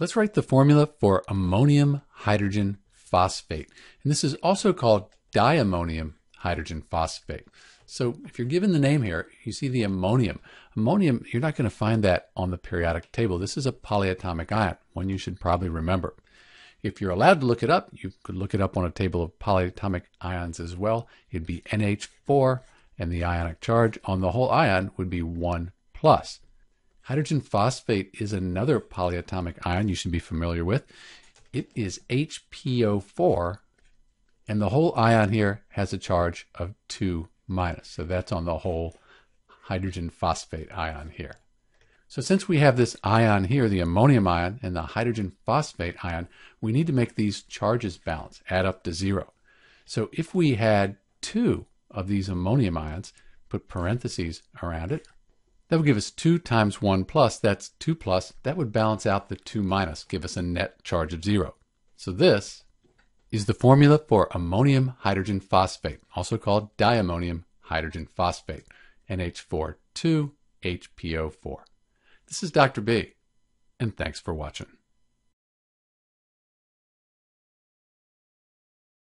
Let's write the formula for ammonium hydrogen phosphate. And this is also called diammonium hydrogen phosphate. So if you're given the name here, you see the ammonium. Ammonium, you're not going to find that on the periodic table. This is a polyatomic ion, one you should probably remember. If you're allowed to look it up, you could look it up on a table of polyatomic ions as well. It'd be NH4, and the ionic charge on the whole ion would be 1 plus. Hydrogen phosphate is another polyatomic ion you should be familiar with. It is HPO4, and the whole ion here has a charge of 2 minus. So that's on the whole hydrogen phosphate ion here. So since we have this ion here, the ammonium ion and the hydrogen phosphate ion, we need to make these charges balance, add up to zero. So if we had two of these ammonium ions, put parentheses around it, that would give us 2 times 1 plus, that's 2 plus. That would balance out the 2 minus, give us a net charge of 0. So this is the formula for ammonium hydrogen phosphate, also called diammonium hydrogen phosphate, NH4 2 HPO4. This is Dr. B, and thanks for watching.